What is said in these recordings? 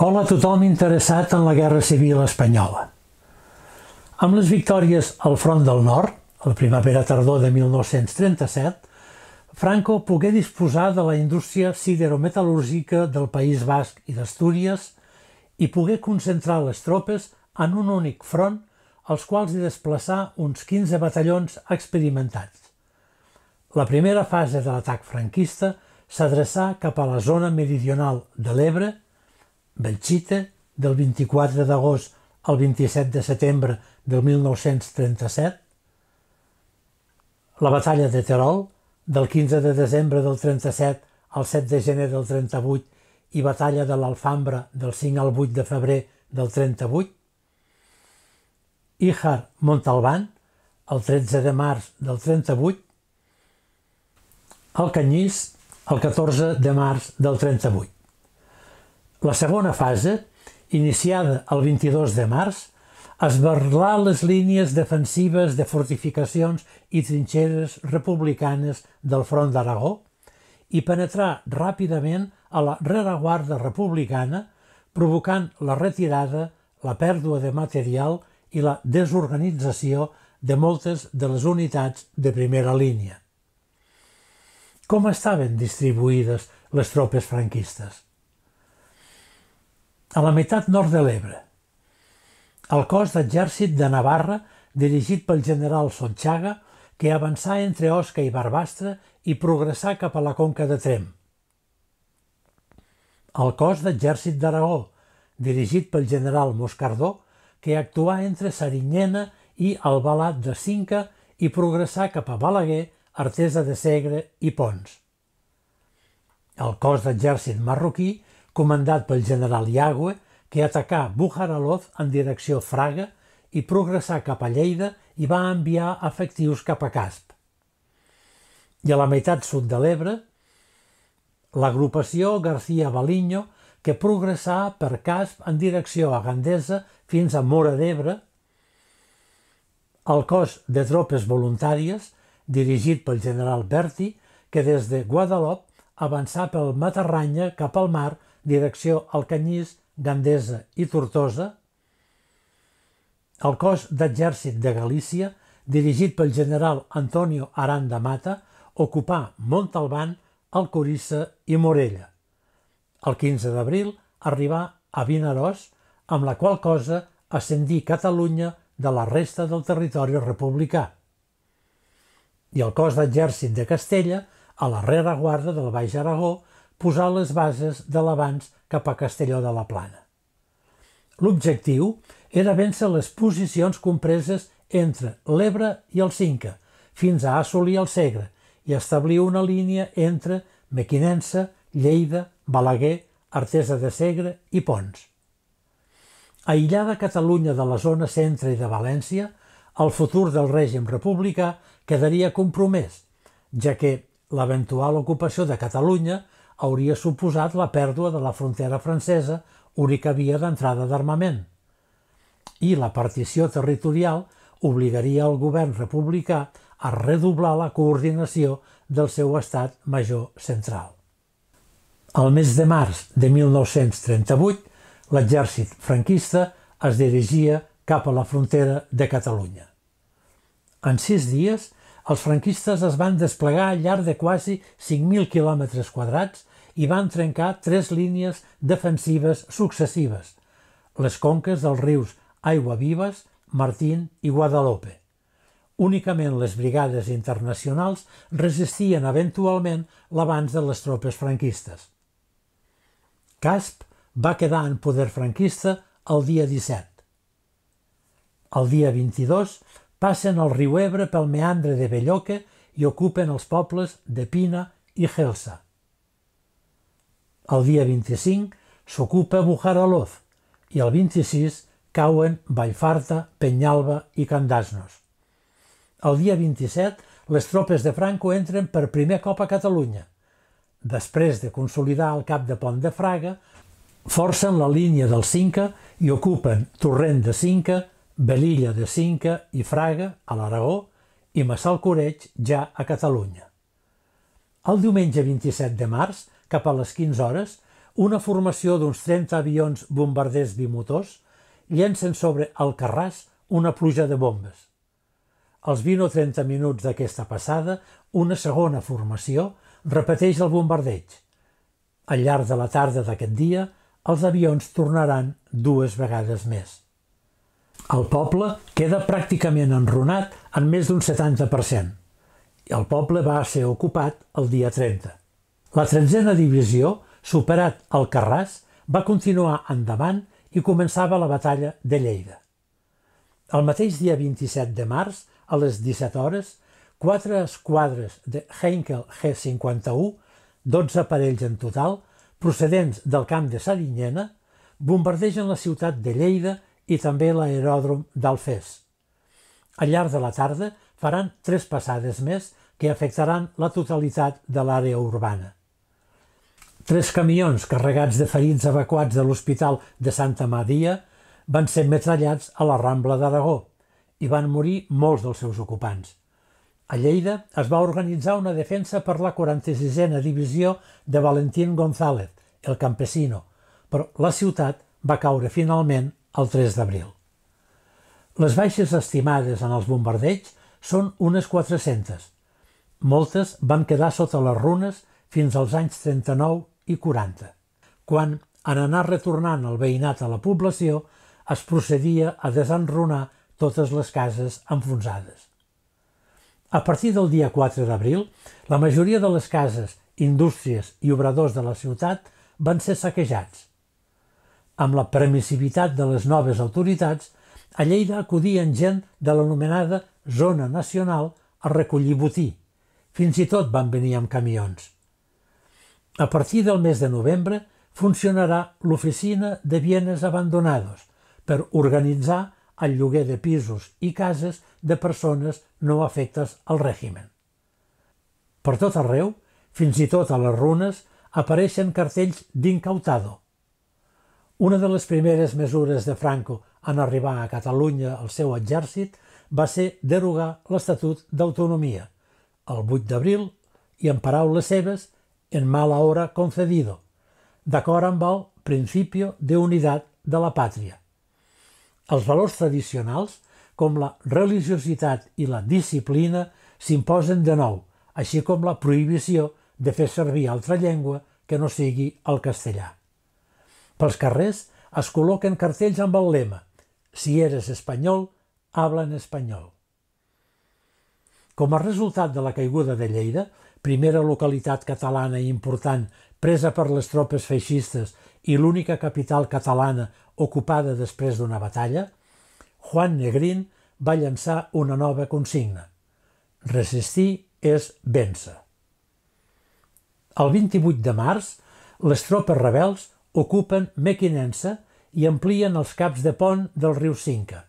Hola a tothom interessat en la Guerra Civil Espanyola. Amb les victòries al front del nord, la primavera-tardor de 1937, Franco pogué disposar de la indústria siderometal·lúrgica del País Basc i d'Astúries i pogué concentrar les tropes en un únic front als quals hi desplaçar uns 15 batallons experimentats. La primera fase de l'atac franquista s'adreçà cap a la zona meridional de l'Ebre, Belchite, del 24 d'agost al 27 de setembre del 1937, la batalla de Terol, del 15 de desembre del 37 al 7 de gener del 38 i batalla de l'Alfambra del 5 al 8 de febrer del 38, Ijar Montalbán, el 13 de març del 38, el Canyís, el 14 de març del 38. La segona fase, iniciada el 22 de març, esberlar les línies defensives de fortificacions i trinxeres republicanes del front d'Aragó i penetrar ràpidament a la rereguarda republicana, provocant la retirada, la pèrdua de material i la desorganització de moltes de les unitats de primera línia. Com estaven distribuïdes les tropes franquistes? A la meitat nord de l'Ebre. El cos d'exèrcit de Navarra, dirigit pel general Sonchaga, que avançà entre Osca i Barbastre i progressà cap a la conca de Trem. El cos d'exèrcit d'Aragó, dirigit pel general Moscardó, que actuà entre Sarinyena i Albalat de Cinca i progressà cap a Balaguer, Artesa de Segre i Pons. El cos d'exèrcit marroquí, comandat pel general Iagüe, que atacà Bujaraloz en direcció Fraga i progressà cap a Lleida i va enviar efectius cap a Casp. I a la meitat sud de l'Ebre, l'agrupació García Baliño, que progressà per Casp en direcció a Gandesa fins a Mora d'Ebre, el cos de tropes voluntàries, dirigit pel general Berti, que des de Guadalop avançà pel Matarranya cap al mar direcció Alcanyís, Gandesa i Tortosa, el cos d'exèrcit de Galícia, dirigit pel general Antonio Aranda Mata, ocupà Montalbán, Alcorissa i Morella. El 15 d'abril arribà a Vinaròs, amb la qual cosa ascendí Catalunya de la resta del territori republicà. I el cos d'exèrcit de Castella, a la rereguarda del Baix Aragó, posar les bases de l'abans cap a Castelló de la Plana. L'objectiu era vèncer les posicions compreses entre l'Ebre i el Cinca, fins a assolir el Segre i establir una línia entre Mequinensa, Lleida, Balaguer, Artesa de Segre i Pons. Aïllada Catalunya de la zona centre i de València, el futur del règim republicà quedaria compromès, ja que l'eventual ocupació de Catalunya hauria suposat la pèrdua de la frontera francesa, única via d'entrada d'armament. I la partició territorial obligaria el govern republicà a redoblar la coordinació del seu estat major central. Al mes de març de 1938, l'exèrcit franquista es dirigia cap a la frontera de Catalunya. En sis dies, els franquistes es van desplegar al llarg de quasi 5.000 quilòmetres quadrats i van trencar tres línies defensives successives, les conques dels rius Aigua Vives, Martín i Guadalope. Únicament les brigades internacionals resistien eventualment l'avanç de les tropes franquistes. Casp va quedar en poder franquista el dia 17. El dia 22 passen el riu Ebre pel meandre de Belloque i ocupen els pobles de Pina i Gelsa. El dia 25 s'ocupa Bujaraloz i el 26 cauen Vallfarta, Penyalba i Candasnos. El dia 27 les tropes de Franco entren per primer cop a Catalunya. Després de consolidar el cap de Pont de Fraga, forcen la línia del Cinca i ocupen Torrent de Cinca, Belilla de Cinca i Fraga, a l'Aragó, i Massalcoreig, ja a Catalunya. El diumenge 27 de març cap a les 15 hores, una formació d'uns 30 avions bombarders bimotors llencen sobre Alcarràs una pluja de bombes. Als 20 o 30 minuts d'aquesta passada, una segona formació repeteix el bombardeig. Al llarg de la tarda d'aquest dia, els avions tornaran dues vegades més. El poble queda pràcticament enrunat en més d'un 70%. I el poble va ser ocupat el dia 30. La tretzena divisió, superat el Carràs, va continuar endavant i començava la batalla de Lleida. El mateix dia 27 de març, a les 17 hores, quatre esquadres de Heinkel G51, 12 aparells en total, procedents del camp de Sarinyena, bombardegen la ciutat de Lleida i també l'aeròdrom d'Alfés. Al llarg de la tarda faran tres passades més que afectaran la totalitat de l'àrea urbana. Tres camions carregats de ferits evacuats de l'Hospital de Santa Maria van ser metrallats a la Rambla d'Aragó i van morir molts dels seus ocupants. A Lleida es va organitzar una defensa per la 46a divisió de Valentín González, el campesino, però la ciutat va caure finalment el 3 d'abril. Les baixes estimades en els bombardeigs són unes 400. Moltes van quedar sota les runes fins als anys 39 i 40, quan, en anar retornant el veïnat a la població, es procedia a desenrunar totes les cases enfonsades. A partir del dia 4 d'abril, la majoria de les cases, indústries i obradors de la ciutat van ser saquejats. Amb la permissivitat de les noves autoritats, a Lleida acudien gent de l'anomenada Zona Nacional a recollir botí. Fins i tot van venir amb camions. A partir del mes de novembre funcionarà l'oficina de bienes abandonados per organitzar el lloguer de pisos i cases de persones no afectes al règim. Per tot arreu, fins i tot a les runes, apareixen cartells d'incautado. Una de les primeres mesures de Franco en arribar a Catalunya al seu exèrcit va ser derogar l'Estatut d'Autonomia, el 8 d'abril, i en paraules seves, en mala hora concedido, d'acord amb el Principio de Unitat de la Pàtria. Els valors tradicionals, com la religiositat i la disciplina, s'imposen de nou, així com la prohibició de fer servir altra llengua que no sigui el castellà. Pels carrers es col·loquen cartells amb el lema «Si eres espanyol, habla en espanyol». Com a resultat de la caiguda de Lleida, primera localitat catalana important presa per les tropes feixistes i l'única capital catalana ocupada després d'una batalla, Juan Negrín va llançar una nova consigna. Resistir és vèncer. El 28 de març, les tropes rebels ocupen Mequinensa i amplien els caps de pont del riu Cinca.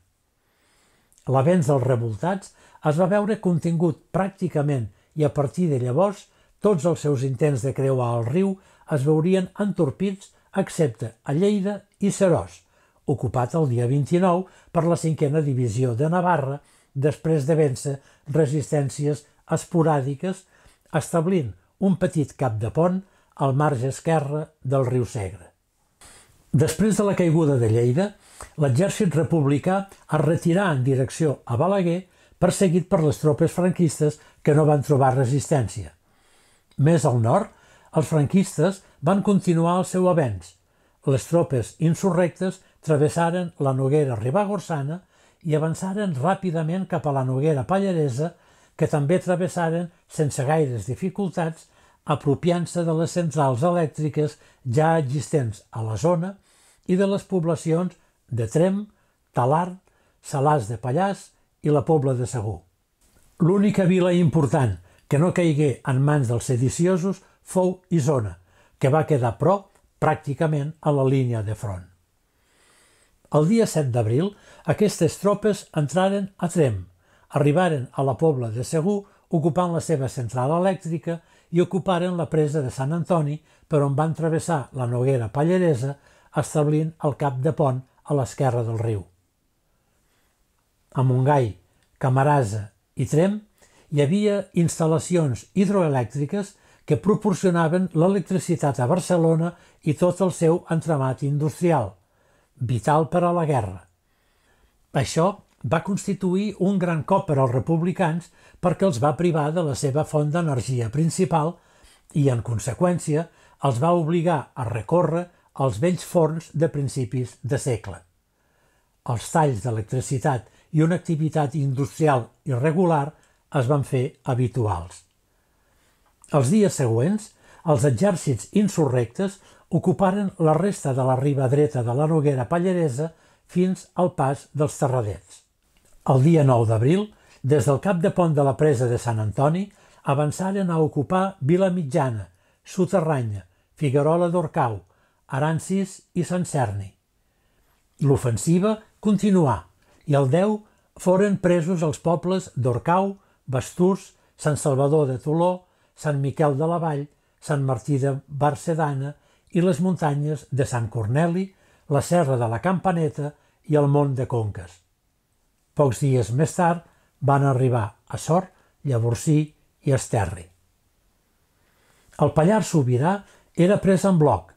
L'avenç dels revoltats es va veure contingut pràcticament i a partir de llavors tots els seus intents de creuar el riu es veurien entorpits excepte a Lleida i Serós, ocupat el dia 29 per la cinquena divisió de Navarra després de vèncer resistències esporàdiques, establint un petit cap de pont al marge esquerre del riu Segre. Després de la caiguda de Lleida, l'exèrcit republicà es retirà en direcció a Balaguer perseguit per les tropes franquistes que no van trobar resistència. Més al nord, els franquistes van continuar el seu avenç. Les tropes insurrectes travessaren la Noguera Ribagorsana i avançaren ràpidament cap a la Noguera Pallaresa, que també travessaren sense gaires dificultats, apropiant-se de les centrals elèctriques ja existents a la zona i de les poblacions de Trem, Talard, Salàs de Pallars i la Pobla de Segur. L'única vila important que no caigué en mans dels sediciosos fou Isona, que va quedar pro pràcticament a la línia de front. El dia 7 d'abril, aquestes tropes entraren a Trem, arribaren a la pobla de Segur ocupant la seva central elèctrica i ocuparen la presa de Sant Antoni per on van travessar la Noguera Pallaresa establint el cap de pont a l'esquerra del riu. A Montgai, Camarasa i Trem hi havia instal·lacions hidroelèctriques que proporcionaven l'electricitat a Barcelona i tot el seu entramat industrial, vital per a la guerra. Això va constituir un gran cop per als republicans perquè els va privar de la seva font d'energia principal i, en conseqüència, els va obligar a recórrer als vells forns de principis de segle. Els talls d'electricitat i una activitat industrial irregular es van fer habituals. Els dies següents, els exèrcits insurrectes ocuparen la resta de la riba dreta de la Noguera Pallaresa fins al pas dels Terradets. El dia 9 d'abril, des del cap de pont de la presa de Sant Antoni, avançaren a ocupar Vila Mitjana, Soterranya, Figuerola d'Orcau, Arancis i Sant Cerni. L'ofensiva continuà i el 10 foren presos els pobles d'Orcau, Bastús, Sant Salvador de Toló, Sant Miquel de la Vall, Sant Martí de Barcedana i les muntanyes de Sant Corneli, la Serra de la Campaneta i el Mont de Conques. Pocs dies més tard van arribar a Sort, Llavorsí i Esterri. El Pallar Sobirà era pres en bloc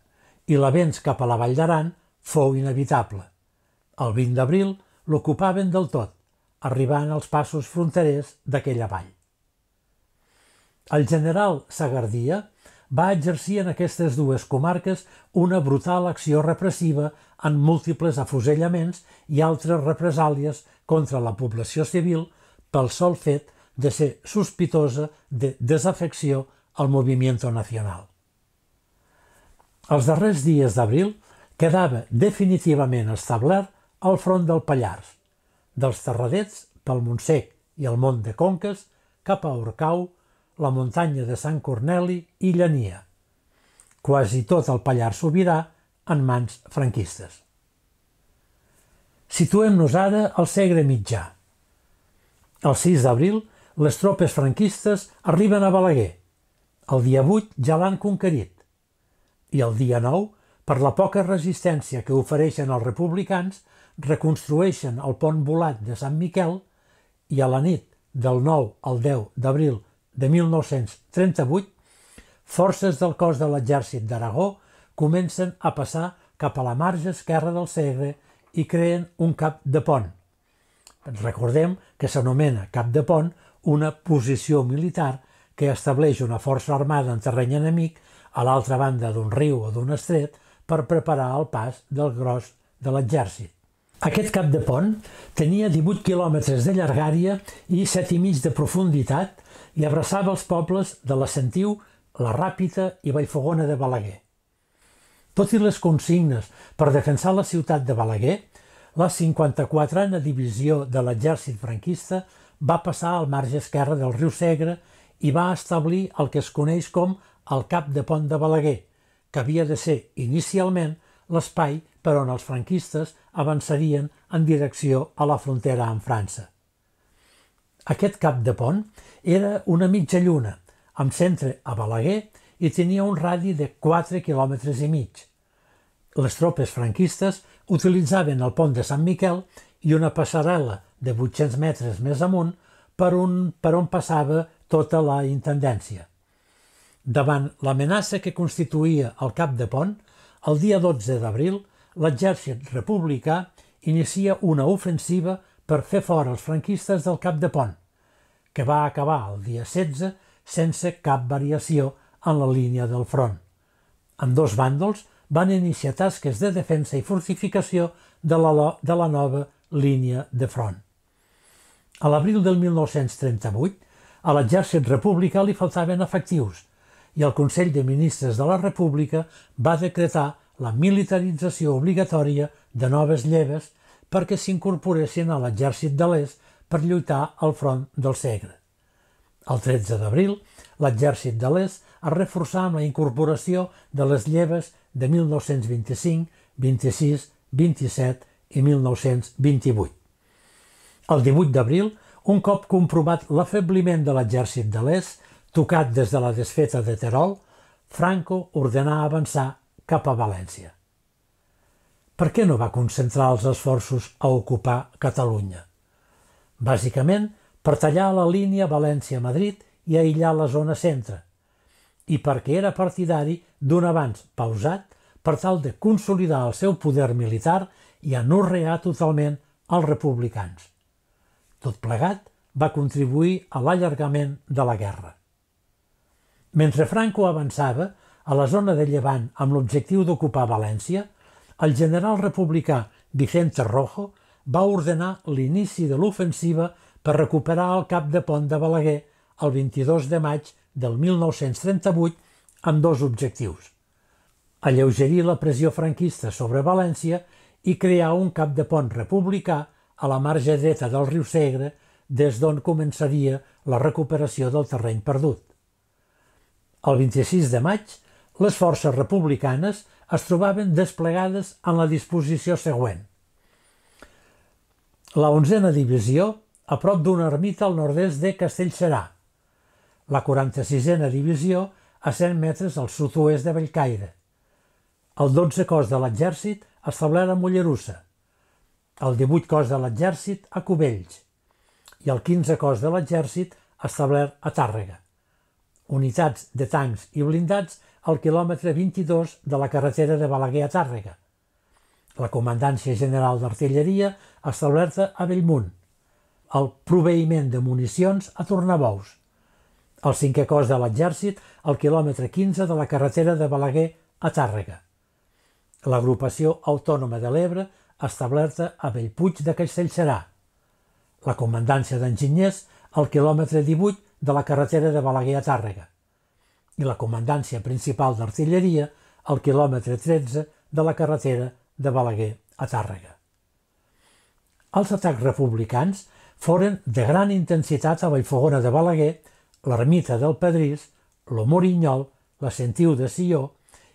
i l'avenç cap a la Vall d'Aran fou inevitable. El 20 d'abril l'ocupaven del tot, arribant als passos fronterers d'aquella vall. El general Sagardia va exercir en aquestes dues comarques una brutal acció repressiva en múltiples afusellaments i altres represàlies contra la població civil pel sol fet de ser sospitosa de desafecció al moviment nacional. Els darrers dies d'abril quedava definitivament establert el front del Pallars, dels Terradets pel Montsec i el Mont de Conques cap a Orcau, la muntanya de Sant Corneli i Llania. Quasi tot el Pallars Sobirà en mans franquistes. Situem-nos ara al segre mitjà. El 6 d'abril, les tropes franquistes arriben a Balaguer. El dia 8 ja l'han conquerit. I el dia 9, per la poca resistència que ofereixen els republicans, reconstrueixen el pont volat de Sant Miquel i a la nit del 9 al 10 d'abril de 1938, forces del cos de l'exèrcit d'Aragó comencen a passar cap a la marge esquerra del Segre i creen un cap de pont. Recordem que s'anomena cap de pont una posició militar que estableix una força armada en terreny enemic a l'altra banda d'un riu o d'un estret per preparar el pas del gros de l'exèrcit. Aquest cap de pont tenia 18 quilòmetres de llargària i 7,5 de profunditat i abraçava els pobles de la Sentiu, la Ràpita i Vallfogona de Balaguer. Tot i les consignes per defensar la ciutat de Balaguer, la 54a divisió de l'exèrcit franquista va passar al marge esquerre del riu Segre i va establir el que es coneix com el cap de pont de Balaguer, que havia de ser inicialment l'espai per on els franquistes avançarien en direcció a la frontera amb França. Aquest cap de pont era una mitja lluna, amb centre a Balaguer i tenia un radi de 4 quilòmetres i mig. Les tropes franquistes utilitzaven el pont de Sant Miquel i una passarel·la de 800 metres més amunt per, un, per on passava tota la intendència. Davant l'amenaça que constituïa el cap de pont, el dia 12 d'abril, l'exèrcit republicà inicia una ofensiva per fer fora els franquistes del cap de pont, que va acabar el dia 16 sense cap variació en la línia del front. En dos bàndols van iniciar tasques de defensa i fortificació de la, de la nova línia de front. A l'abril del 1938, a l'exèrcit republicà li faltaven efectius i el Consell de Ministres de la República va decretar la militarització obligatòria de noves lleves perquè s'incorporessin a l'exèrcit de l'Est per lluitar al front del Segre. El 13 d'abril, l'exèrcit de l'Est es reforçà amb la incorporació de les lleves de 1925, 26, 27 i 1928. El 18 d'abril, un cop comprovat l'afebliment de l'exèrcit de l'Est, tocat des de la desfeta de Terol, Franco ordenà avançar cap a València. Per què no va concentrar els esforços a ocupar Catalunya? Bàsicament, per tallar la línia València-Madrid i aïllar la zona centre, i perquè era partidari d'un avanç pausat per tal de consolidar el seu poder militar i anorrear totalment els republicans. Tot plegat va contribuir a l'allargament de la guerra. Mentre Franco avançava a la zona de Llevant amb l'objectiu d'ocupar València, el general republicà Vicente Rojo va ordenar l'inici de l'ofensiva per recuperar el cap de pont de Balaguer el 22 de maig del 1938 amb dos objectius. Alleugerir la pressió franquista sobre València i crear un cap de pont republicà a la marge dreta del riu Segre des d'on començaria la recuperació del terreny perdut. El 26 de maig, les forces republicanes es trobaven desplegades en la disposició següent. La onzena divisió, a prop d'una ermita al nord-est de Castellserà. La 46a divisió, a 100 metres al sud-oest de Bellcaire. El 12 cos de l'exèrcit establert a Mollerussa. El 18 cos de l'exèrcit a Cubells. I el 15 cos de l'exèrcit establert a Tàrrega unitats de tancs i blindats al quilòmetre 22 de la carretera de Balaguer a Tàrrega. La Comandància General d'Artilleria establerta a Bellmunt. El proveïment de municions a Tornabous. El cinquè cos de l'exèrcit al quilòmetre 15 de la carretera de Balaguer a Tàrrega. L'agrupació autònoma de l'Ebre establerta a Bellpuig de Castellserà. La comandància d'enginyers al quilòmetre 18 de la carretera de Balaguer a Tàrrega i la comandància principal d'artilleria al quilòmetre 13 de la carretera de Balaguer a Tàrrega. Els atacs republicans foren de gran intensitat a Vallfogona de Balaguer, l'ermita del Pedrís, lo Morinyol, la Sentiu de Sió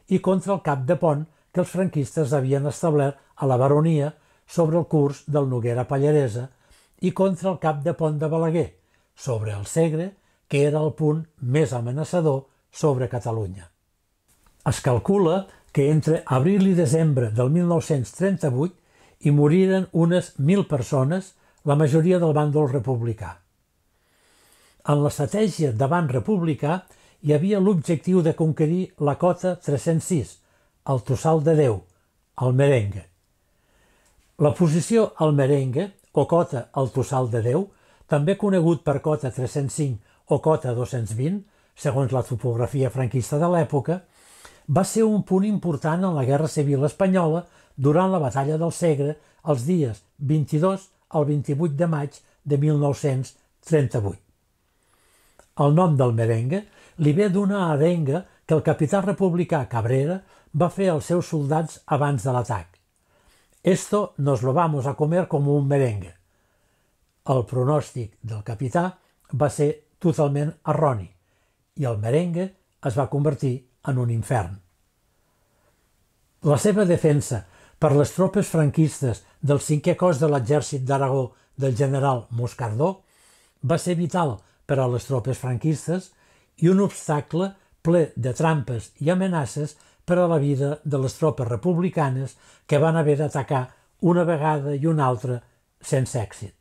i contra el cap de pont que els franquistes havien establert a la baronia sobre el curs del Noguera Pallaresa i contra el cap de pont de Balaguer, sobre el Segre, que era el punt més amenaçador sobre Catalunya. Es calcula que entre abril i desembre del 1938 hi moriren unes 1.000 persones, la majoria del bàndol republicà. En l'estratègia davant republicà hi havia l'objectiu de conquerir la cota 306, el Tossal de Déu, el merengue. La posició al merengue, o cota al Tossal de Déu, també conegut per cota 305 o cota 220, segons la topografia franquista de l'època, va ser un punt important en la Guerra Civil Espanyola durant la Batalla del Segre els dies 22 al 28 de maig de 1938. El nom del merengue li ve d'una arenga que el capità republicà Cabrera va fer als seus soldats abans de l'atac. Esto nos lo vamos a comer como un merengue. El pronòstic del capità va ser totalment erroni i el merengue es va convertir en un infern. La seva defensa per les tropes franquistes del cinquè cos de l'exèrcit d'Aragó del general Moscardó va ser vital per a les tropes franquistes i un obstacle ple de trampes i amenaces per a la vida de les tropes republicanes que van haver d'atacar una vegada i una altra sense èxit.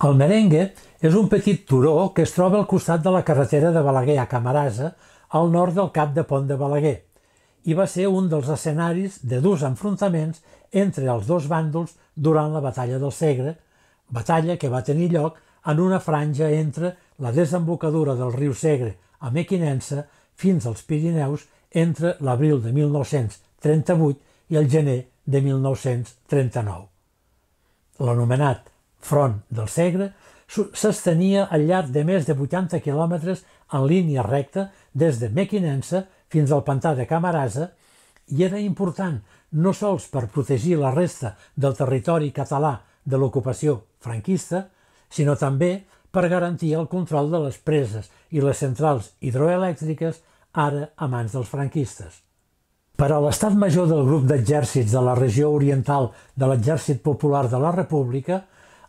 El merengue és un petit turó que es troba al costat de la carretera de Balaguer a Camarasa, al nord del cap de pont de Balaguer, i va ser un dels escenaris de durs enfrontaments entre els dos bàndols durant la batalla del Segre, batalla que va tenir lloc en una franja entre la desembocadura del riu Segre a Mequinensa fins als Pirineus entre l'abril de 1938 i el gener de 1939. L'anomenat front del Segre, s'estenia al llarg de més de 80 quilòmetres en línia recta des de Mequinensa fins al pantà de Camarasa i era important no sols per protegir la resta del territori català de l'ocupació franquista, sinó també per garantir el control de les preses i les centrals hidroelèctriques ara a mans dels franquistes. Per a l'estat major del grup d'exèrcits de la regió oriental de l'Exèrcit Popular de la República,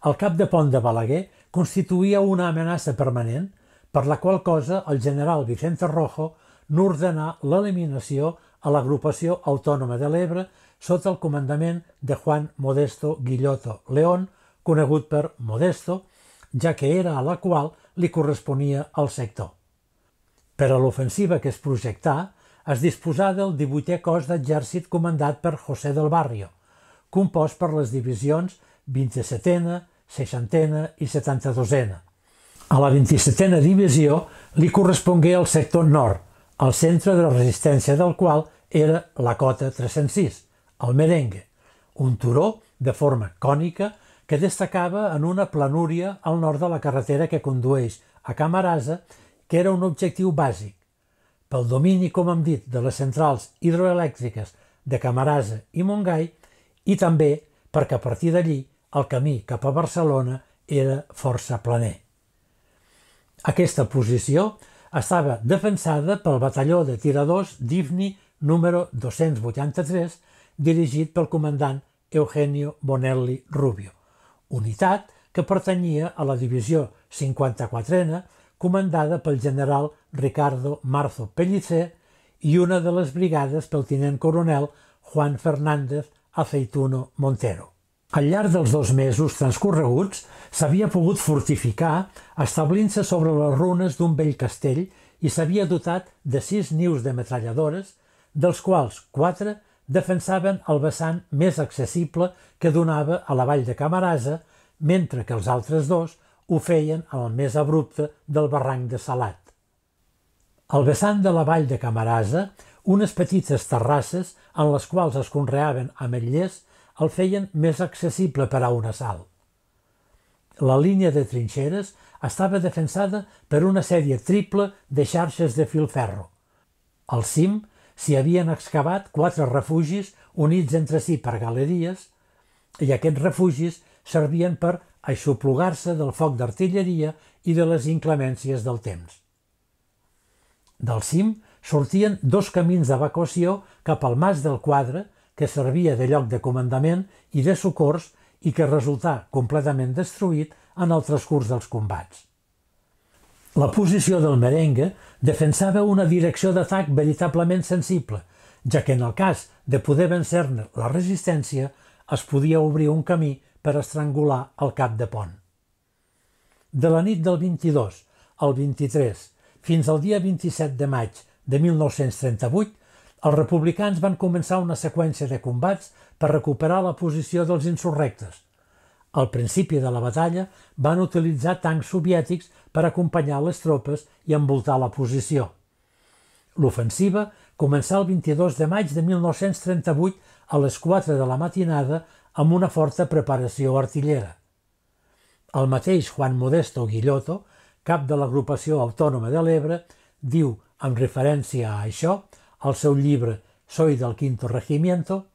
el cap de pont de Balaguer constituïa una amenaça permanent per la qual cosa el general Vicente Rojo n'ordenà l'eliminació a l'agrupació autònoma de l'Ebre sota el comandament de Juan Modesto Guilloto León, conegut per Modesto, ja que era a la qual li corresponia el sector. Per a l'ofensiva que es projectà, es disposà del 18è cos d'exèrcit comandat per José del Barrio, compost per les divisions 27a, 60a i 72a. A la 27a divisió li correspongué el sector nord, el centre de la resistència del qual era la cota 306, el merengue, un turó de forma cònica que destacava en una planúria al nord de la carretera que condueix a Camarasa, que era un objectiu bàsic. Pel domini, com hem dit, de les centrals hidroelèctriques de Camarasa i Montgai i també perquè a partir d'allí el camí cap a Barcelona era força planer. Aquesta posició estava defensada pel batalló de tiradors d'Ifni número 283, dirigit pel comandant Eugenio Bonelli Rubio, unitat que pertanyia a la divisió 54ena, comandada pel general Ricardo Marzo Pellicer i una de les brigades pel tinent coronel Juan Fernández Aceituno Montero. Al llarg dels dos mesos transcorreguts s'havia pogut fortificar establint-se sobre les runes d'un vell castell i s'havia dotat de sis nius de metralladores, dels quals quatre defensaven el vessant més accessible que donava a la vall de Camarasa, mentre que els altres dos ho feien al més abrupte del barranc de Salat. Al vessant de la vall de Camarasa, unes petites terrasses en les quals es conreaven ametllers el feien més accessible per a un assalt. La línia de trinxeres estava defensada per una sèrie triple de xarxes de filferro. Al cim s'hi havien excavat quatre refugis units entre si per galeries i aquests refugis servien per aixoplugar-se del foc d'artilleria i de les inclemències del temps. Del cim sortien dos camins d'evacuació cap al mas del quadre que servia de lloc de comandament i de socors i que resultà completament destruït en el transcurs dels combats. La posició del merengue defensava una direcció d'atac veritablement sensible, ja que en el cas de poder vencer-ne la resistència es podia obrir un camí per estrangular el cap de pont. De la nit del 22 al 23 fins al dia 27 de maig de 1938 els republicans van començar una seqüència de combats per recuperar la posició dels insurrectes. Al principi de la batalla van utilitzar tancs soviètics per acompanyar les tropes i envoltar la posició. L'ofensiva començà el 22 de maig de 1938 a les 4 de la matinada amb una forta preparació artillera. El mateix Juan Modesto Guilloto, cap de l'agrupació autònoma de l'Ebre, diu, en referència a això, al seu llibre Soy del quinto regimiento,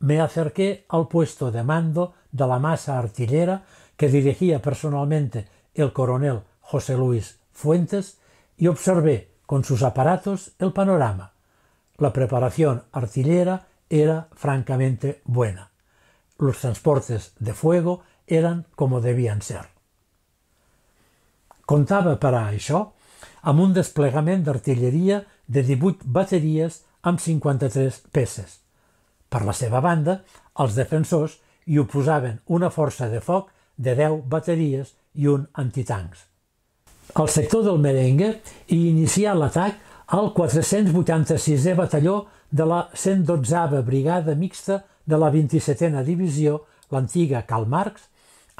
me acerqué al puesto de mando de la masa artillera que dirigía personalmente el coronel José Luis Fuentes y observé con sus aparatos el panorama. La preparación artillera era francamente buena. Los transportes de fuego eran como debían ser. Contava per a això amb un desplegament d'artilleria de 18 bateries amb 53 peces. Per la seva banda, els defensors hi oposaven una força de foc de 10 bateries i un antitancs. Al sector del merengue hi inicià l'atac al 486è batalló de la 112a Brigada Mixta de la 27a Divisió, l'antiga Karl Marx,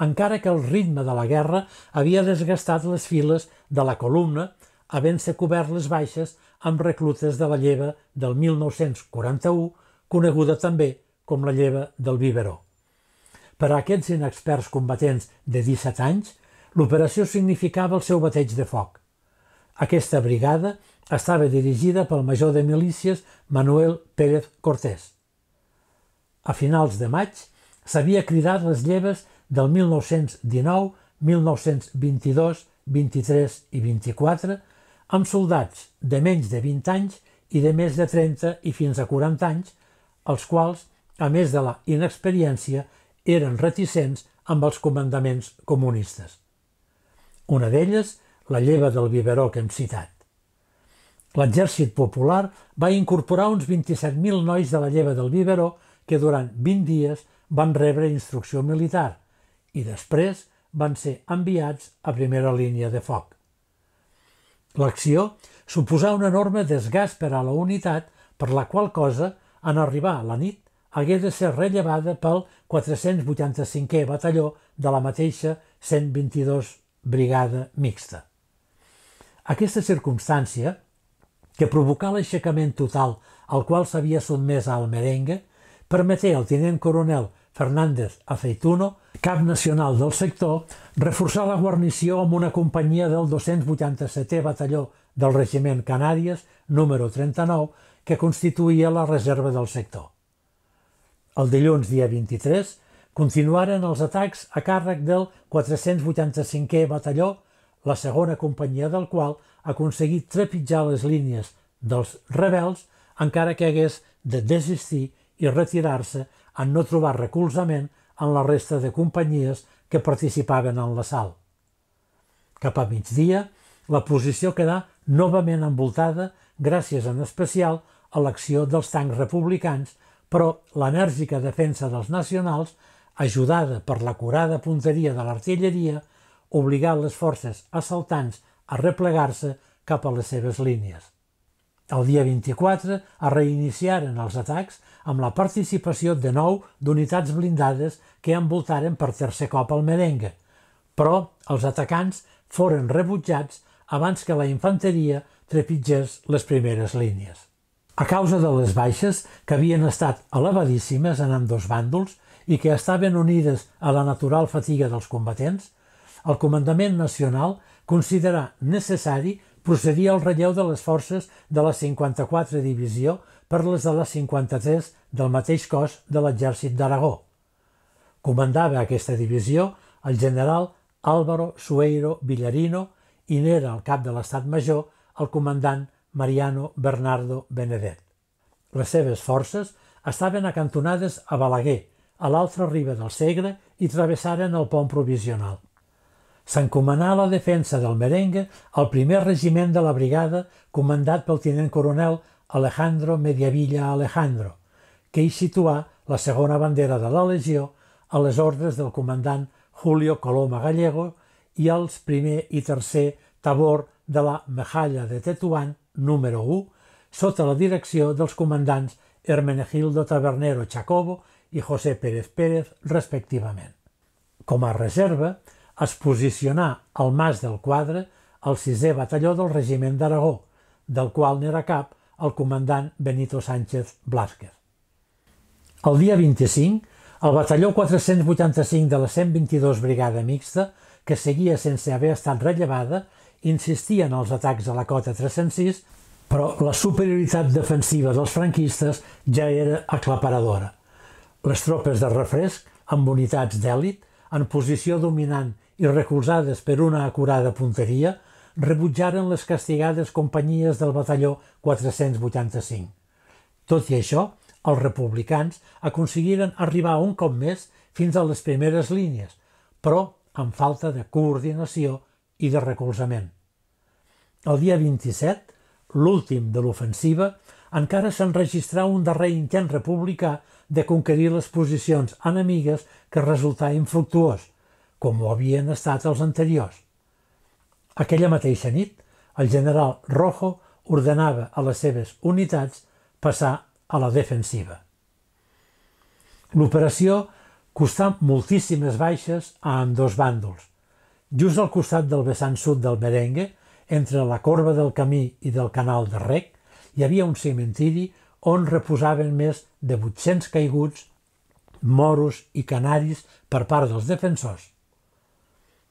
encara que el ritme de la guerra havia desgastat les files de la columna, havent-se cobert les baixes amb reclutes de la lleva del 1941, coneguda també com la lleva del biberó. Per a aquests inexperts combatents de 17 anys, l'operació significava el seu bateig de foc. Aquesta brigada estava dirigida pel major de milícies Manuel Pérez Cortés. A finals de maig s'havia cridat les lleves del 1919, 1922, 23 i 24 amb soldats de menys de 20 anys i de més de 30 i fins a 40 anys, els quals, a més de la inexperiència, eren reticents amb els comandaments comunistes. Una d'elles, la lleva del biberó que hem citat. L'exèrcit popular va incorporar uns 27.000 nois de la lleva del biberó que durant 20 dies van rebre instrucció militar i després van ser enviats a primera línia de foc. L'acció suposà un enorme desgast per a la unitat, per la qual cosa, en arribar la nit, hagué de ser rellevada pel 485è batalló de la mateixa 122 Brigada Mixta. Aquesta circumstància, que provocà l'aixecament total al qual s'havia sotmès al merengue, permeté al tinent coronel Fernández Aceituno, cap nacional del sector, reforçar la guarnició amb una companyia del 287è batalló del regiment Canàries, número 39, que constituïa la reserva del sector. El dilluns dia 23 continuaren els atacs a càrrec del 485è batalló, la segona companyia del qual ha aconseguit trepitjar les línies dels rebels encara que hagués de desistir i retirar-se en no trobar recolzament en la resta de companyies que participaven en l'assalt. Cap a migdia, la posició quedà novament envoltada gràcies en especial a l'acció dels tancs republicans, però l'enèrgica defensa dels nacionals, ajudada per l'acurada punteria de l'artilleria, obligà les forces assaltants a replegar-se cap a les seves línies. El dia 24 es reiniciaren els atacs amb la participació de nou d'unitats blindades que envoltaren per tercer cop el merengue, però els atacants foren rebutjats abans que la infanteria trepitgés les primeres línies. A causa de les baixes, que havien estat elevadíssimes en ambdós bàndols i que estaven unides a la natural fatiga dels combatents, el comandament nacional considerà necessari procedir al relleu de les forces de la 54 Divisió per les de la 53 del mateix cos de l'exèrcit d'Aragó. Comandava aquesta divisió el general Álvaro Sueiro Villarino i n'era el cap de l'estat major el comandant Mariano Bernardo Benedet. Les seves forces estaven acantonades a Balaguer, a l'altra riba del Segre, i travessaren el pont provisional s'encomanà la defensa del merengue al primer regiment de la brigada comandat pel tinent coronel Alejandro Mediavilla Alejandro, que hi situà la segona bandera de la legió a les ordres del comandant Julio Coloma Gallego i els primer i tercer tabor de la Mejalla de Tetuán, número 1, sota la direcció dels comandants Hermenegildo Tabernero Chacobo i José Pérez Pérez, respectivament. Com a reserva, es posicionà al mas del quadre el sisè batalló del regiment d'Aragó, del qual n'era cap el comandant Benito Sánchez Blázquez. El dia 25, el batalló 485 de la 122 Brigada Mixta, que seguia sense haver estat rellevada, insistia en els atacs a la cota 306, però la superioritat defensiva dels franquistes ja era aclaparadora. Les tropes de refresc, amb unitats d'èlit, en posició dominant i recolzades per una acurada punteria, rebutjaren les castigades companyies del batalló 485. Tot i això, els republicans aconseguiren arribar un cop més fins a les primeres línies, però amb falta de coordinació i de recolzament. El dia 27, l'últim de l'ofensiva, encara s'enregistrà un darrer intent republicà de conquerir les posicions enemigues que resultà infructuós, com ho havien estat els anteriors. Aquella mateixa nit, el general Rojo ordenava a les seves unitats passar a la defensiva. L'operació costà moltíssimes baixes a dos bàndols. Just al costat del vessant sud del merengue, entre la corba del camí i del canal de rec, hi havia un cementiri on reposaven més de 800 caiguts, moros i canaris per part dels defensors.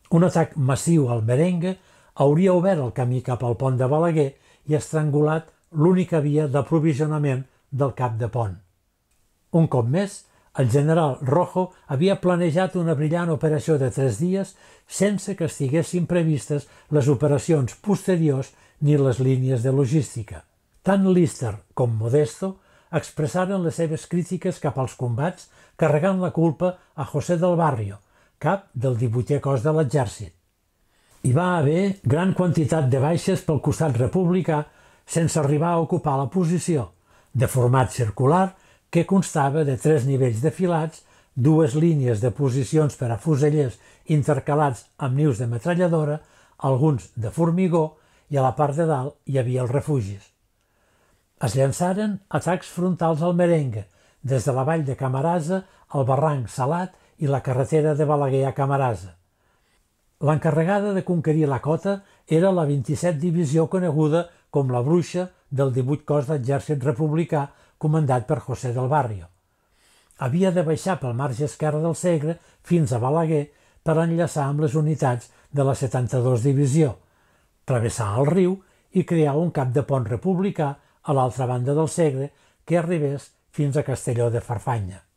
Un atac massiu al merengue hauria obert el camí cap al pont de Balaguer i estrangulat l'única via d'aprovisionament del cap de pont. Un cop més, el general Rojo havia planejat una brillant operació de tres dies sense que estiguessin previstes les operacions posteriors ni les línies de logística. Tant Lister com Modesto expressaren les seves crítiques cap als combats carregant la culpa a José del Barrio, cap del 18è cos de l'exèrcit. Hi va haver gran quantitat de baixes pel costat republicà sense arribar a ocupar la posició, de format circular que constava de tres nivells de filats, dues línies de posicions per a fusellers intercalats amb nius de metralladora, alguns de formigó i a la part de dalt hi havia els refugis. Es llançaren atacs frontals al merengue, des de la vall de Camarasa al barranc Salat i la carretera de Balaguer a Camarasa. L'encarregada de conquerir la cota era la 27 divisió coneguda com la Bruixa del 18 cos d'exèrcit republicà comandat per José del Barrio. Havia de baixar pel marge esquerre del Segre fins a Balaguer per enllaçar amb les unitats de la 72 divisió, travessar el riu i crear un cap de pont republicà a l'altra banda del Segre que arribés fins a Castelló de Farfanya.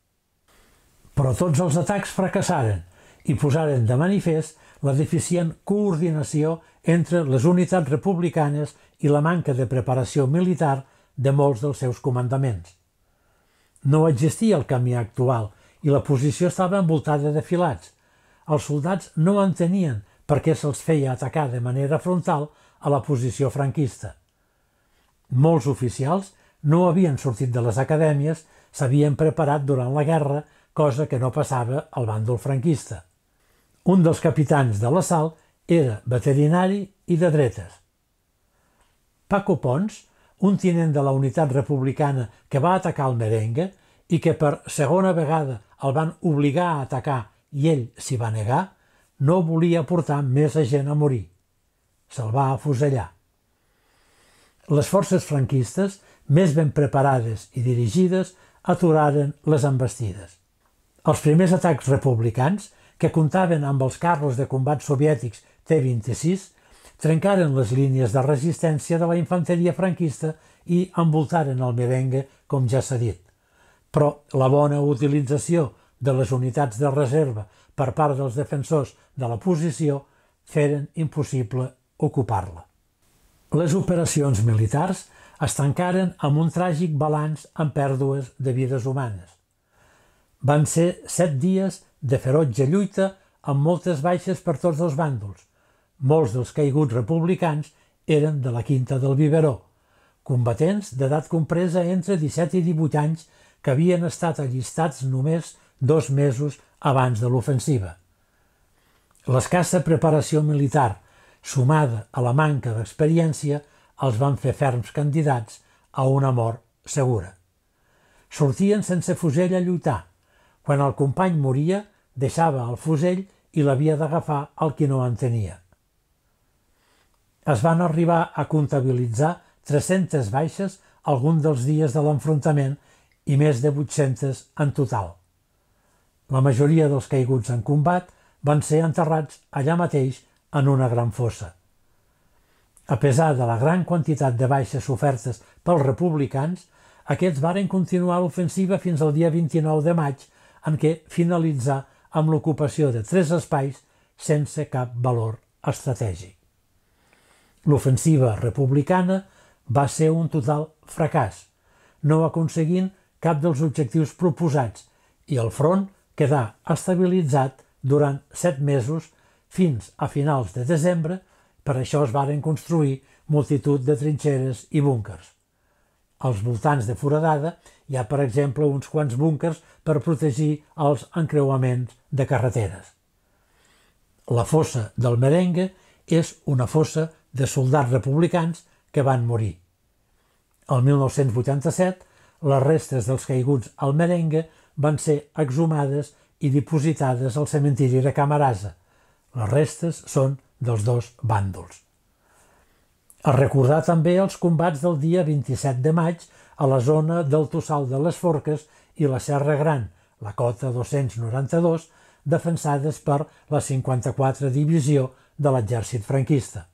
Però tots els atacs fracassaren i posaren de manifest la deficient coordinació entre les unitats republicanes i la manca de preparació militar de molts dels seus comandaments. No existia el camí actual i la posició estava envoltada de filats. Els soldats no entenien per què se'ls feia atacar de manera frontal a la posició franquista. Molts oficials no havien sortit de les acadèmies, s'havien preparat durant la guerra, cosa que no passava al bàndol franquista. Un dels capitans de l'assalt era veterinari i de dretes. Paco Pons, un tinent de la unitat republicana que va atacar el merengue i que per segona vegada el van obligar a atacar i ell s'hi va negar, no volia portar més gent a morir. Se'l va afusellar. Les forces franquistes, més ben preparades i dirigides, aturaren les embestides. Els primers atacs republicans, que comptaven amb els carros de combat soviètics T-26, trencaren les línies de resistència de la infanteria franquista i envoltaren el merengue, com ja s'ha dit. Però la bona utilització de les unitats de reserva per part dels defensors de la posició feren impossible ocupar-la. Les operacions militars es tancaren amb un tràgic balanç en pèrdues de vides humanes. Van ser set dies de ferotge lluita amb moltes baixes per tots els bàndols. Molts dels caiguts republicans eren de la Quinta del Biberó, combatents d'edat compresa entre 17 i 18 anys que havien estat allistats només dos mesos abans de l'ofensiva. L'escassa preparació militar sumada a la manca d'experiència, els van fer ferms candidats a una mort segura. Sortien sense fusell a lluitar. Quan el company moria, deixava el fusell i l'havia d'agafar el qui no en tenia. Es van arribar a comptabilitzar 300 baixes algun dels dies de l'enfrontament i més de 800 en total. La majoria dels caiguts en combat van ser enterrats allà mateix en una gran fossa. A pesar de la gran quantitat de baixes ofertes pels republicans, aquests varen continuar l'ofensiva fins al dia 29 de maig, en què finalitzà amb l'ocupació de tres espais sense cap valor estratègic. L'ofensiva republicana va ser un total fracàs, no aconseguint cap dels objectius proposats i el front quedà estabilitzat durant set mesos fins a finals de desembre, per això es varen construir multitud de trinxeres i búnkers. Als voltants de Foradada hi ha, per exemple, uns quants búnkers per protegir els encreuaments de carreteres. La fossa del Merengue és una fossa de soldats republicans que van morir. El 1987, les restes dels caiguts al Merengue van ser exhumades i dipositades al cementiri de Camarasa, les restes són dels dos bàndols. A recordar també els combats del dia 27 de maig a la zona del Tossal de les Forques i la Serra Gran, la cota 292, defensades per la 54 Divisió de l'exèrcit franquista.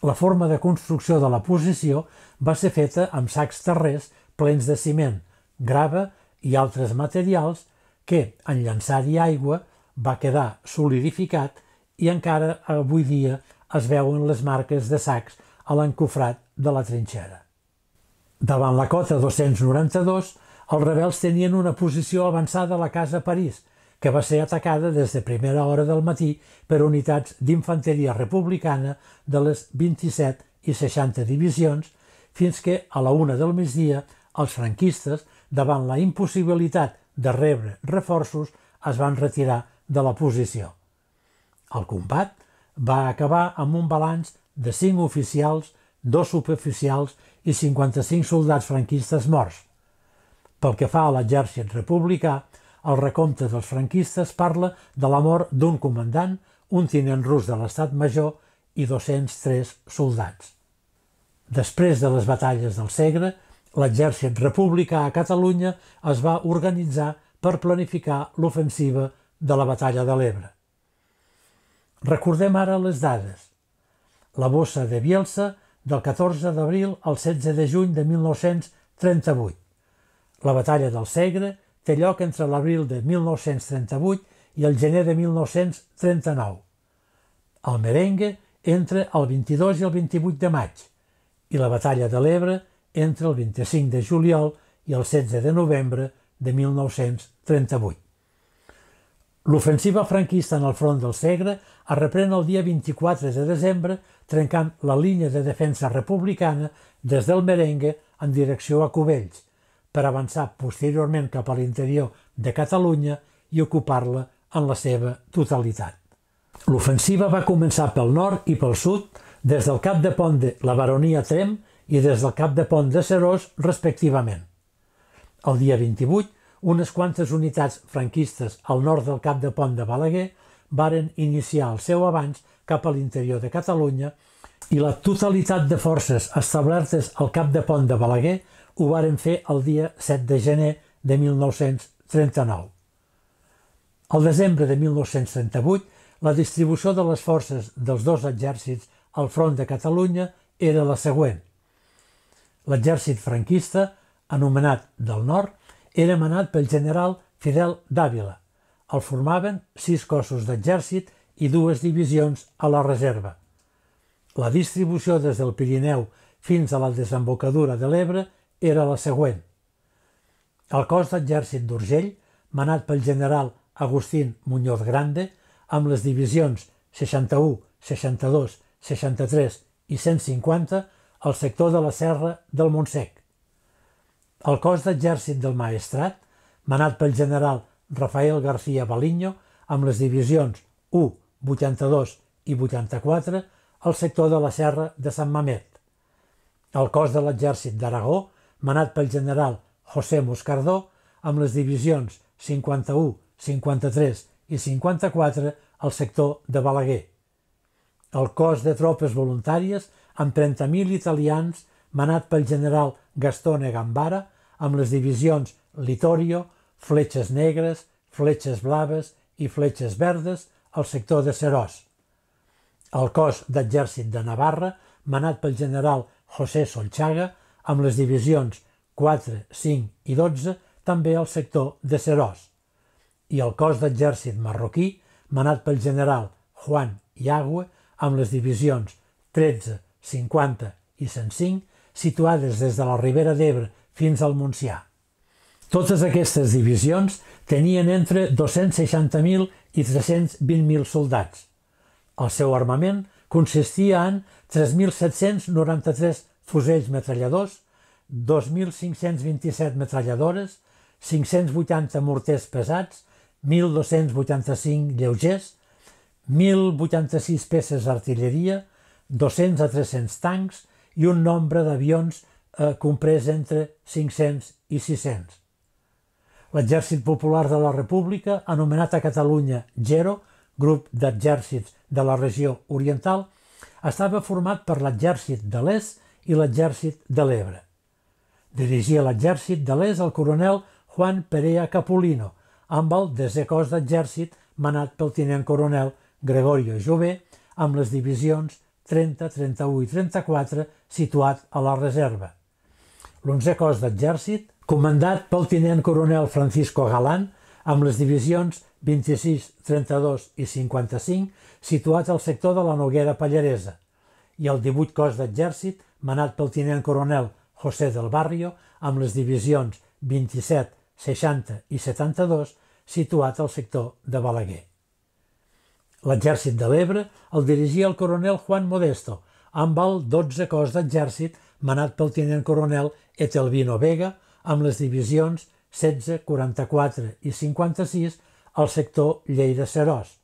La forma de construcció de la posició va ser feta amb sacs terrers plens de ciment, grava i altres materials que, en llançar-hi aigua, va quedar solidificat i encara avui dia es veuen les marques de sacs a l'encofrat de la trinxera. Davant la cota 292, els rebels tenien una posició avançada a la casa París, que va ser atacada des de primera hora del matí per unitats d'infanteria republicana de les 27 i 60 divisions, fins que a la una del migdia els franquistes, davant la impossibilitat de rebre reforços, es van retirar de la posició. El combat va acabar amb un balanç de 5 oficials, dos suboficials i 55 soldats franquistes morts. Pel que fa a l'exèrcit republicà, el recompte dels franquistes parla de la mort d'un comandant, un tinent rus de l'estat major i 203 soldats. Després de les batalles del Segre, l'exèrcit republicà a Catalunya es va organitzar per planificar l'ofensiva de la batalla de l'Ebre. Recordem ara les dades. La bossa de Bielsa del 14 d'abril al 16 de juny de 1938. La batalla del Segre té lloc entre l'abril de 1938 i el gener de 1939. El merengue entre el 22 i el 28 de maig i la batalla de l'Ebre entre el 25 de juliol i el 16 de novembre de 1938. L'ofensiva franquista en el front del Segre es reprèn el dia 24 de desembre trencant la línia de defensa republicana des del Merengue en direcció a Cubells, per avançar posteriorment cap a l'interior de Catalunya i ocupar-la en la seva totalitat. L'ofensiva va començar pel nord i pel sud, des del cap de pont de la baronia Trem i des del cap de pont de Serós, respectivament. El dia 28, unes quantes unitats franquistes al nord del cap de pont de Balaguer varen iniciar el seu avanç cap a l'interior de Catalunya i la totalitat de forces establertes al cap de pont de Balaguer ho varen fer el dia 7 de gener de 1939. Al desembre de 1938, la distribució de les forces dels dos exèrcits al front de Catalunya era la següent. L'exèrcit franquista, anomenat del nord, era manat pel general Fidel Dávila. El formaven sis cossos d'exèrcit i dues divisions a la reserva. La distribució des del Pirineu fins a la desembocadura de l'Ebre era la següent. El cos d'exèrcit d'Urgell, manat pel general Agustín Muñoz Grande, amb les divisions 61, 62, 63 i 150 al sector de la Serra del Montsec. El cos d'exèrcit del Maestrat, manat pel general Rafael García Baliño, amb les divisions 1, 82 i 84 al sector de la Serra de Sant Mamet. El cos de l'exèrcit d'Aragó, manat pel general José Moscardó, amb les divisions 51, 53 i 54 al sector de Balaguer. El cos de tropes voluntàries amb 30.000 italians manat pel general Gastone Gambara amb les divisions Litorio, fletxes negres, fletxes blaves i fletxes verdes al sector de Serós. El cos d'exèrcit de Navarra, manat pel general José Solchaga, amb les divisions 4, 5 i 12, també al sector de Serós. I el cos d'exèrcit marroquí, manat pel general Juan Iagüe, amb les divisions 13, 50 i 105, situades des de la Ribera d'Ebre fins al Montsià. Totes aquestes divisions tenien entre 260.000 i 320.000 soldats. El seu armament consistia en 3.793 fusells metralladors, 2.527 metralladores, 580 morters pesats, 1.285 lleugers, 1.086 peces d'artilleria, 200 a 300 tancs i un nombre d'avions eh, comprès entre 500 i 600. L'Exèrcit Popular de la República, anomenat a Catalunya GERO, grup d'exèrcits de la regió oriental, estava format per l'exèrcit de l'Est i l'exèrcit de l'Ebre. Dirigia l'exèrcit de l'Est el coronel Juan Perea Capulino, amb el desè cos d'exèrcit manat pel tinent coronel Gregorio Jové, amb les divisions 30, 31 i 34 situat a la reserva. L'11è cos d'exèrcit, comandat pel tinent coronel Francisco Galán, amb les divisions 26, 32 i 55 situats al sector de la Noguera Pallaresa, i el 18 cos d'exèrcit, manat pel tinent coronel José del Barrio, amb les divisions 27, 60 i 72 situat al sector de Balaguer. L'exèrcit de l'Ebre el dirigia el coronel Juan Modesto, amb el 12 cos d'exèrcit manat pel tinent coronel Etelvino Vega, amb les divisions 16, 44 i 56 al sector Lleida-Serós.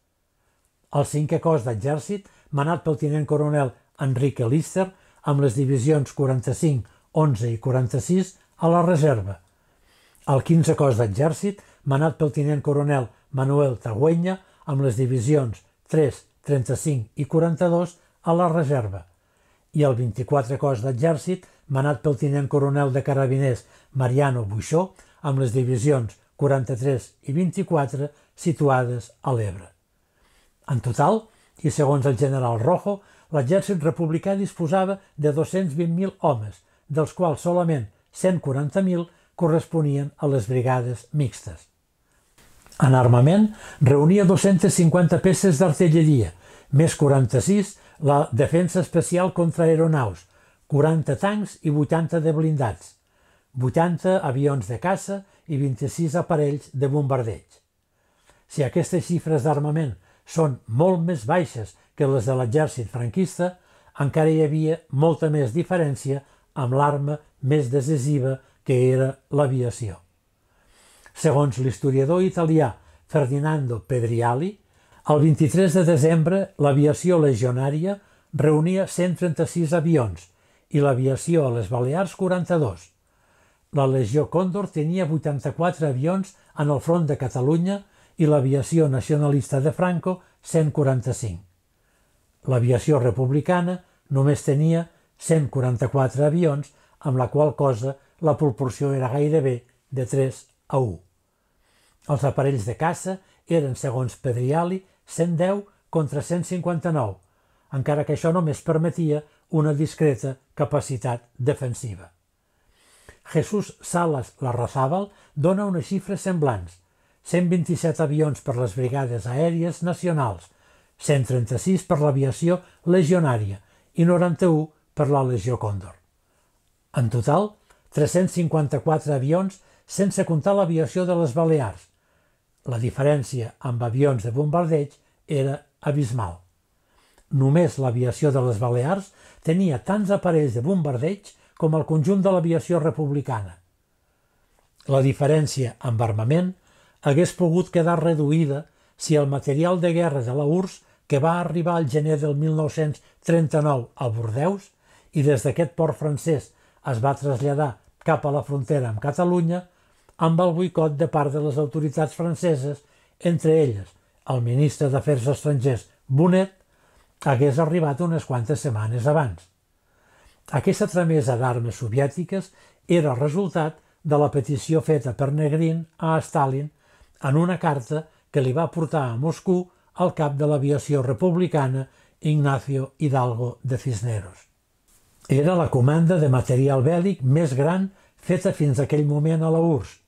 El cinquè cos d'exèrcit, manat pel tinent coronel Enrique Lister amb les divisions 45, 11 i 46 a la reserva. El 15 cos d'exèrcit, manat pel tinent coronel Manuel Tagüenya, amb les divisions 3, 35 i 42 a la reserva. I el 24 cos d'exèrcit, manat pel tinent coronel de carabiners Mariano Buixó, amb les divisions 43 i 24 situades a l'Ebre. En total, i segons el general Rojo, l'exèrcit republicà disposava de 220.000 homes, dels quals solament 140.000 corresponien a les brigades mixtes. En armament, reunia 250 peces d'artilleria, més 46 la defensa especial contra aeronaus, 40 tancs i 80 de blindats, 80 avions de caça i 26 aparells de bombardeig. Si aquestes xifres d'armament són molt més baixes que les de l'exèrcit franquista, encara hi havia molta més diferència amb l'arma més decisiva que era l'aviació. Segons l'historiador italià Ferdinando Pedriali, el 23 de desembre l'aviació legionària reunia 136 avions i l'aviació a les Balears 42. La Legió Còndor tenia 84 avions en el front de Catalunya i l'aviació nacionalista de Franco 145. L'aviació republicana només tenia 144 avions, amb la qual cosa la proporció era gairebé de 3 a 1. Els aparells de caça eren, segons Pedriali, 110 contra 159, encara que això només permetia una discreta capacitat defensiva. Jesús Salas Larrazábal dona unes xifres semblants. 127 avions per les brigades aèries nacionals, 136 per l'aviació legionària i 91 per la Legió Còndor. En total, 354 avions sense comptar l'aviació de les Balears. La diferència amb avions de bombardeig era abismal. Només l'aviació de les Balears tenia tants aparells de bombardeig com el conjunt de l'aviació republicana. La diferència amb armament hagués pogut quedar reduïda si el material de guerra de la URSS, que va arribar al gener del 1939 a Bordeus i des d'aquest port francès es va traslladar cap a la frontera amb Catalunya, amb el boicot de part de les autoritats franceses, entre elles el ministre d'Afers Estrangers Bonet, hagués arribat unes quantes setmanes abans. Aquesta tramesa d'armes soviètiques era el resultat de la petició feta per Negrin a Stalin en una carta que li va portar a Moscou el cap de l'aviació republicana Ignacio Hidalgo de Cisneros. Era la comanda de material bèl·lic més gran feta fins aquell moment a la URSS.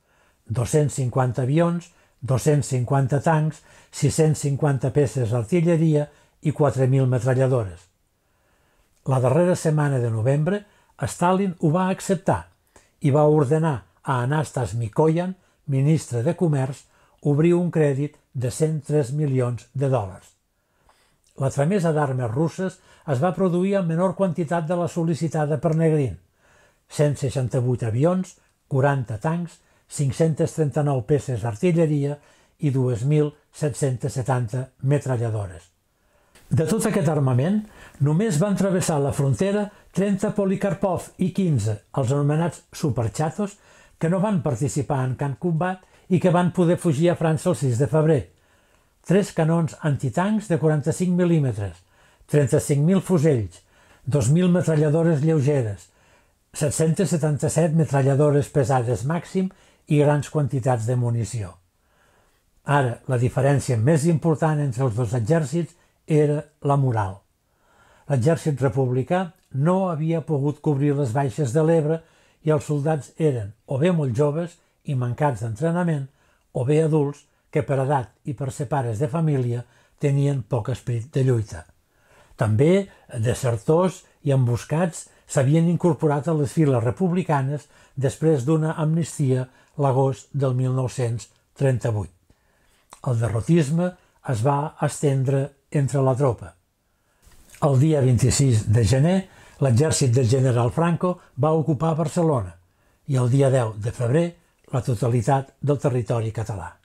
250 avions, 250 tancs, 650 peces d'artilleria i 4.000 metralladores. La darrera setmana de novembre, Stalin ho va acceptar i va ordenar a Anastas Mikoyan, ministre de Comerç, obrir un crèdit de 103 milions de dòlars. La tramesa d'armes russes es va produir en menor quantitat de la sol·licitada per Negrin. 168 avions, 40 tancs, 539 peces d'artilleria i 2.770 metralladores. De tot aquest armament, només van travessar la frontera 30 Polikarpov i 15, els anomenats superchatos, que no van participar en camp combat i que van poder fugir a França el 6 de febrer. Tres canons antitancs de 45 mm, 35.000 fusells, 2.000 metralladores lleugeres, 777 metralladores pesades màxim i grans quantitats de munició. Ara, la diferència més important entre els dos exèrcits era la moral. L'exèrcit republicà no havia pogut cobrir les baixes de l'Ebre i els soldats eren o bé molt joves i mancats d'entrenament o bé adults que per edat i per ser pares de família tenien poc esperit de lluita. També desertors i emboscats s'havien incorporat a les files republicanes després d'una amnistia l'agost del 1938. El derrotisme es va estendre entre la tropa. El dia 26 de gener, l'exèrcit del general Franco va ocupar Barcelona i el dia 10 de febrer la totalitat del territori català.